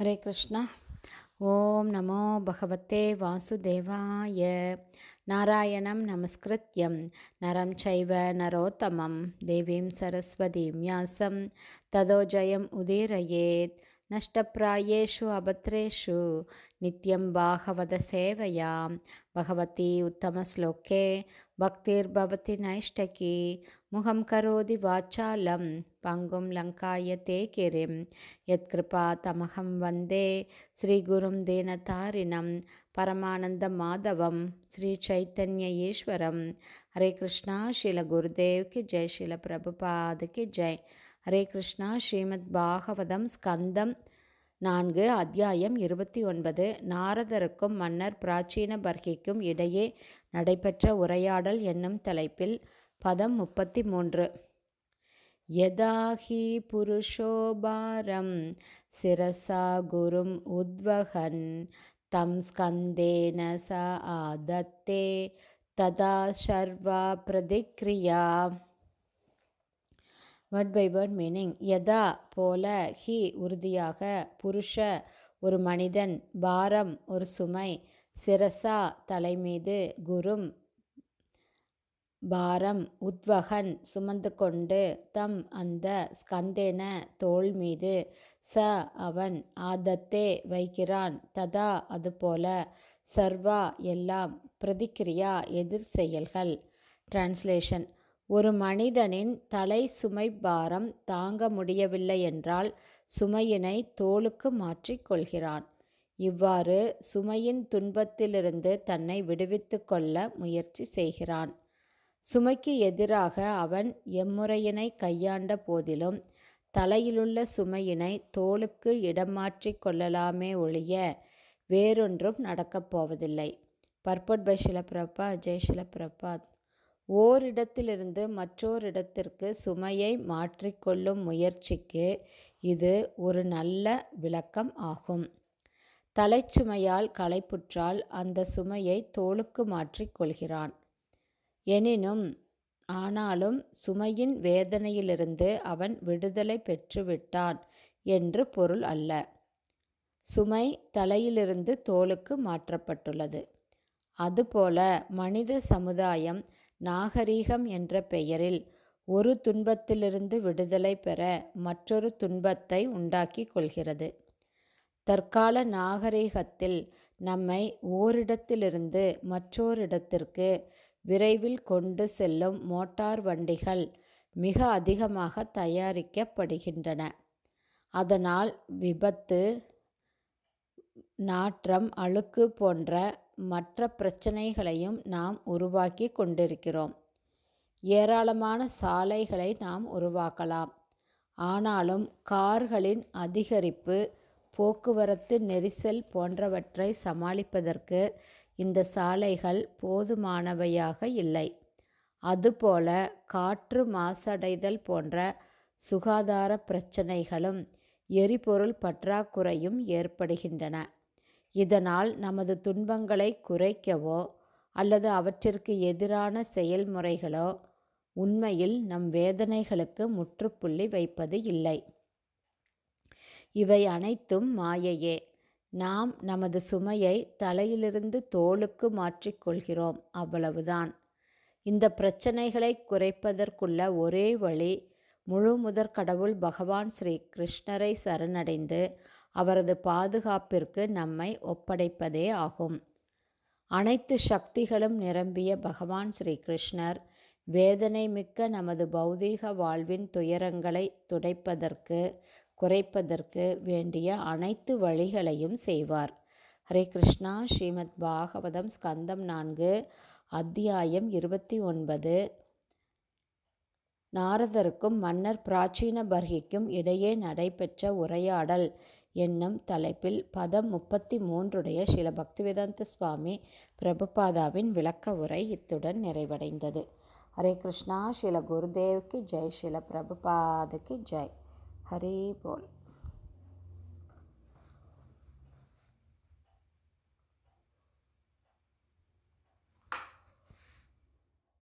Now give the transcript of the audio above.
हरे कृष्ण। ॐ नमो भगवते वासुदेवाय। नारायणं नमस्कृत्यं। नरं चैव नरोत्तमं। देवीं सरस्वतीं व्यासं। ततो जयम् उदीरयेत्। नष्टप्रायेषु अभद्रेषु नित्यं भागवतसेवयां भगवती उत्तमश्लोके। भक्तिर्भवति नैष्टकी। मुखं करोति वाचालं பங்கும் லங்காயத்தே கிரிம் யத்கிருபா தமகம் வந்தே. ஸ்ரீகுரும் தீனதாரிணம் பரமானந்த மாதவம். ஸ்ரீ சைத்தன்ய ஈஸ்வரம். ஹரே கிருஷ்ணா ஸ்ரீல குருதேவ்க்கு ஜெய். ஸ்ரீல பிரபுபாதுக்கு ஜெய். ஹரே கிருஷ்ணா ஸ்ரீமத் பாகவதம் ஸ்கந்தம் நான்கு அத்தியாயம் இருபத்தி ஒன்பது. நாரதருக்கும் மன்னர் பிராச்சீன பர்கிக்கும் இடையே நடைபெற்ற உரையாடல் என்னும் தலைப்பில் பதம் முப்பத்தி மூன்று. யதாஹி புருஷோபாரம் சிரசா குரும் உத்வகன் தம் ஸ்கந்தேன ச ஆதத்தே ததா सर्वा பிரதிக்ரியா. வேர்ட் பை வேர்ட் மீனிங் யதா போல ஹி உறுதியாக புருஷ ஒரு மனிதன் பாரம் ஒரு சுமை சிரசா தலைமீது குரும் பாரம் உத்வகன் சுமந்து கொண்டு தம் அந்த ஸ்கந்தேன தோள் மீது ச அவன் ஆதத்தே வைக்கிறான் ததா அதுபோல சர்வா எல்லாம் பிரதிக்கிரியா எதிர் செயல்கள். டிரான்ஸ்லேஷன் ஒரு மனிதனின் தலை சுமை பாரம் தாங்க முடியவில்லை என்றால் சுமையினை தோளுக்கு மாற்றிக் கொள்கிறான். இவ்வாறு சுமையின் துன்பத்திலிருந்து தன்னை விடுவித்து கொள்ள முயற்சி செய்கிறான். சுமைக்கு எதிராக அவன் எம்முறையினை கையாண்ட போதிலும் தலையிலுள்ள சுமையினை தோளுக்கு இடமாற்றிக் கொள்ளலாமே ஒழிய வேறொன்றும் நடக்கப் போவதில்லை. பர்பட் பை ஷிலப்பிரபா ஜெய் ஷிலப்பிரபாத் ஓரிடத்திலிருந்து மற்றோரிடத்திற்கு சுமையை மாற்றிக்கொள்ளும் முயற்சிக்கு இது ஒரு நல்ல விளக்கம் ஆகும். தலைச்சுமையால் களைப்புற்றால் அந்த சுமையை தோளுக்கு மாற்றிக் கொள்கிறான். எனினும் ஆனாலும் சுமையின் வேதனையிலிருந்து அவன் விடுதலை பெற்றுவிட்டான் என்று பொருள் அல்ல. சுமை தலையிலிருந்து தோலுக்கு மாற்றப்பட்டுள்ளது. அதுபோல மனித சமுதாயம் நாகரீகம் என்ற பெயரில் ஒரு துன்பத்திலிருந்து விடுதலை பெற மற்றொரு துன்பத்தை உண்டாக்கி கொள்கிறது. தற்கால நாகரீகத்தில் நம்மை ஓரிடத்திலிருந்து மற்றோரிடத்திற்கு விரைவில் கொண்டு செல்லும் மோட்டார் வண்டிகள் மிக அதிகமாக தயாரிக்கப்படுகின்றன. அதனால் விபத்து நாற்றம் அழுக்கு போன்ற மற்ற பிரச்சனைகளையும் நாம் உருவாக்கி கொண்டிருக்கிறோம். ஏராளமான சாலைகளை நாம் உருவாக்கலாம். ஆனாலும் கார்களின் அதிகரிப்பு போக்குவரத்து நெரிசல் போன்றவற்றை சமாளிப்பதற்கு இந்த சாலைகள் போதுமானவையாக இல்லை. அதுபோல காற்று மாசடைதல் போன்ற சுகாதார பிரச்சனைகளும் எரிபொருள் பற்றாக்குறையும் ஏற்படுகின்றன. இதனால் நமது துன்பங்களை குறைக்கவோ அல்லது அவற்றிற்கு எதிரான செயல்முறைகளோ உண்மையில் நம் வேதனைகளுக்கு முற்றுப்புள்ளி வைப்பது இல்லை. இவை அனைத்தும் மாயையே. நாம் நமது சுமையை தலையிலிருந்து தோளுக்கு மாற்றிக்கொள்கிறோம் அவ்வளவுதான். இந்த பிரச்சனைகளை குறைப்பதற்குள்ள ஒரே வழி முழு முதற் கடவுள் பகவான் ஸ்ரீ கிருஷ்ணரை சரணடைந்து அவரது பாதுகாப்பிற்கு நம்மை ஒப்படைப்பதே ஆகும். அனைத்து சக்திகளும் நிரம்பிய பகவான் ஸ்ரீ கிருஷ்ணர் வேதனை மிக்க நமது பௌதீக வாழ்வின் துயரங்களை துடைப்பதற்கு குறைப்பதற்கு வேண்டிய அனைத்து வழிகளையும் செய்வார். ஹரே கிருஷ்ணா. ஸ்ரீமத் பாகவதம் ஸ்கந்தம் நான்கு அத்தியாயம் இருபத்தி ஒன்பது. நாரதருக்கும் மன்னர் பிராச்சீன பர்கிக்கும் இடையே நடைபெற்ற உரையாடல் என்னும் தலைப்பில் பதம் முப்பத்தி மூன்றுடைய சில பக்திவேதாந்த சுவாமி பிரபுபாதாவின் விளக்க உரை இத்துடன் நிறைவடைந்தது. ஹரே கிருஷ்ணா. ஸ்ரீல குருதேவ்க்கு ஜெய். ஸ்ரீல பிரபுபாதுக்கு ஜெய். ஹரே போல்